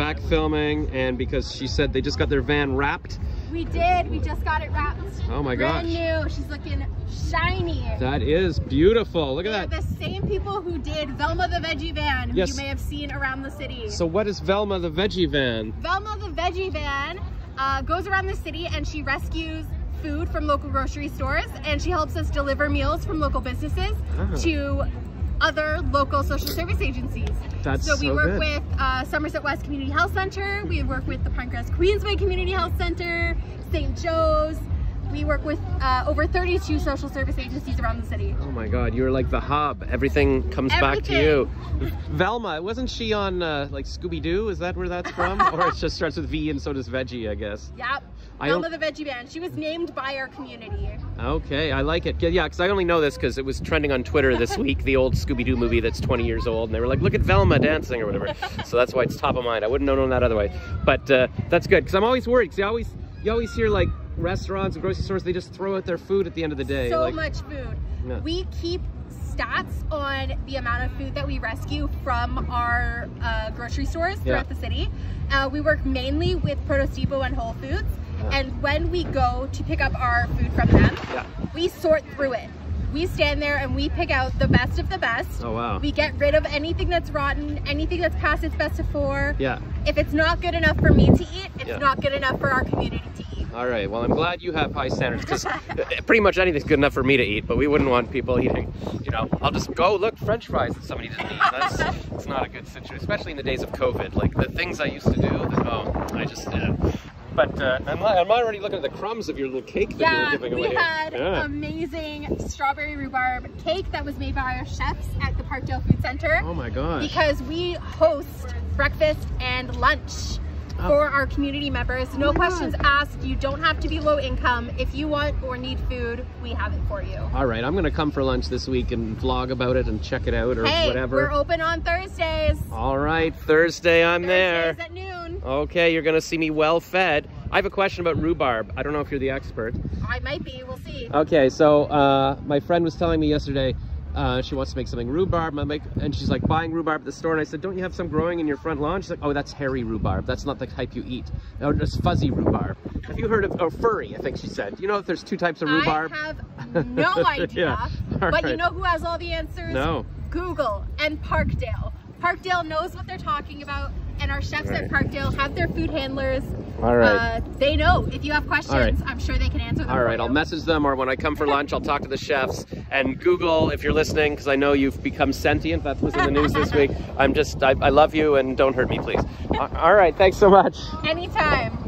back filming and because she said they just got their van wrapped. We did. We just got it wrapped. Oh my Brand gosh. new. She's looking shiny. That is beautiful. Look They're at that. the same people who did Velma the Veggie Van, who Yes. you may have seen around the city. So what is Velma the veggie van? Velma the Veggie Van uh, goes around the city and she rescues food from local grocery stores and she helps us deliver meals from local businesses Ah. to other local social service agencies. That's so we so work good. with uh, Somerset West Community Health Center, we work with the Pinecrest Queensway Community Health Center, St. Joe's. We work with uh, over 32 social service agencies around the city. Oh my god, you're like the hub. Everything comes back to you. Everything. Velma, wasn't she on uh, like Scooby-Doo? Is that where that's from? or it just starts with V and so does Veggie, I guess. Yep. I Velma the Veggie Van. She was named by our community. Okay, I like it. Yeah, because I only know this because it was trending on Twitter this week, the old Scooby-Doo movie that's 20 years old, and they were like, look at Velma dancing or whatever. so that's why it's top of mind. I wouldn't have known that otherwise. But uh, that's good, because I'm always worried, because you always, you always hear like restaurants and grocery stores, they just throw out their food at the end of the day. so like, much food. We keep stats on the amount of food that we rescue from our uh, grocery stores throughout Yeah. the city. Uh, we work mainly with Produce Depot and Whole Foods. And when we go to pick up our food from them, Yeah. we sort through it. We stand there and we pick out the best of the best. Oh, wow. We get rid of anything that's rotten, anything that's past its best before. Yeah. If it's not good enough for me to eat, it's Yeah. not good enough for our community to eat. All right. Well, I'm glad you have high standards because pretty much anything's good enough for me to eat, but we wouldn't want people eating. You know, I'll just go look French fries that somebody didn't eat. That's it's not a good situation, especially in the days of COVID. Like the things I used to do. Oh, I just. Uh, but uh, I'm, I'm already looking at the crumbs of your little cake that you Yeah, were giving away. here. had Yeah. amazing strawberry rhubarb cake that was made by our chefs at the Parkdale Food Center oh my gosh. because we host breakfast and lunch For our community members. No Oh questions asked. You don't have to be low income. If you want or need food, we have it for you. All right, I'm gonna come for lunch this week and vlog about it and check it out or Hey, whatever. we're open on Thursdays. All right, Thursday I'm there. Thursdays at noon. Okay, you're gonna see me well fed. I have a question about rhubarb. I don't know if you're the expert. I might be. We'll see. Okay, so uh, my friend was telling me yesterday uh, she wants to make something rhubarb, make, and she's like buying rhubarb at the store, and I said, "Don't you have some growing in your front lawn?" She's like, "Oh, that's hairy rhubarb. That's not the type you eat. No, it's fuzzy rhubarb." Have you heard of oh furry? I think she said. You know if there's two types of rhubarb? I have no idea. Yeah. But you know who has all the answers? No. Google and Parkdale. Parkdale knows what they're talking about, and our chefs at Parkdale have their food handlers. All right. Uh, they know. If you have questions, right. I'm sure they can answer them. All right, I'll message them, or when I come for lunch, I'll talk to the chefs. And Google, if you're listening, because I know you've become sentient. That was in the news this week. I'm just, I, I love you, and don't hurt me, please. All right, thanks so much. Anytime.